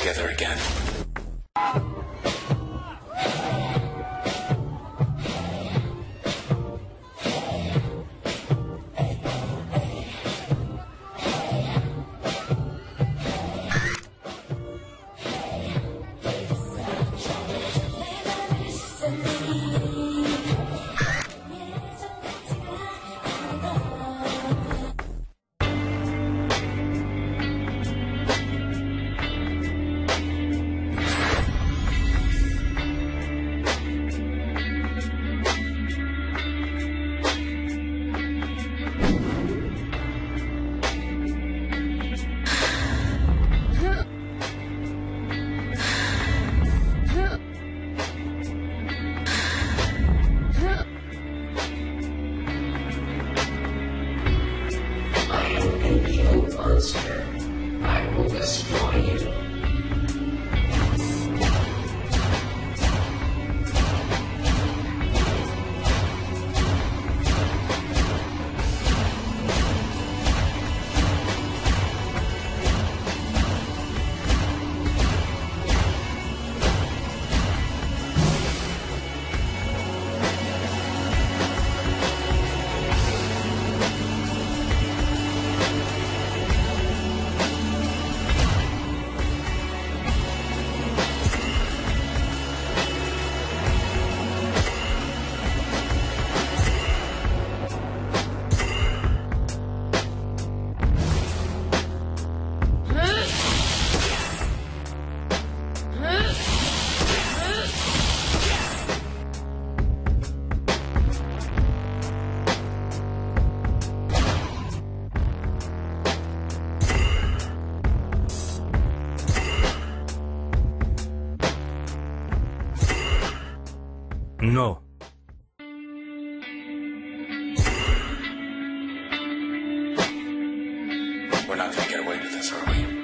together again. No. We're not gonna get away with this, are we?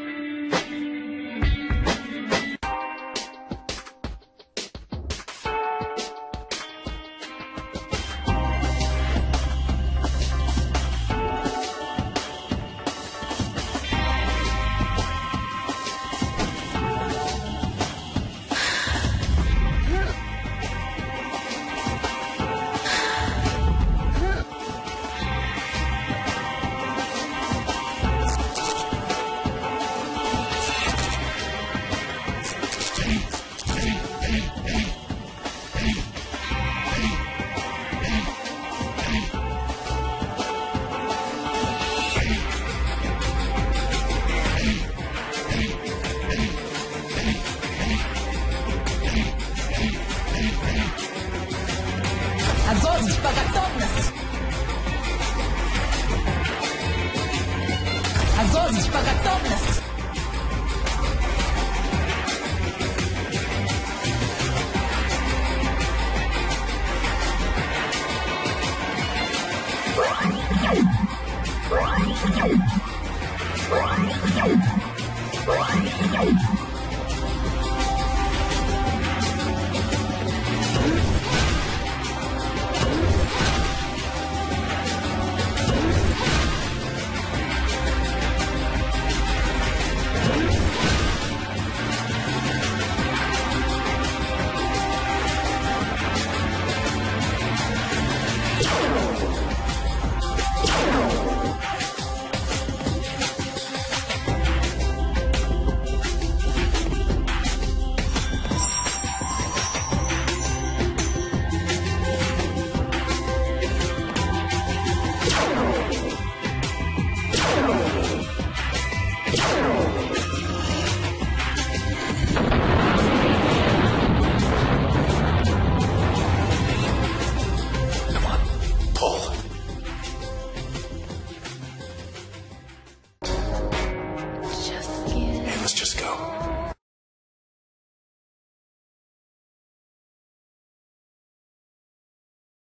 A gość bagatownast! Yeah.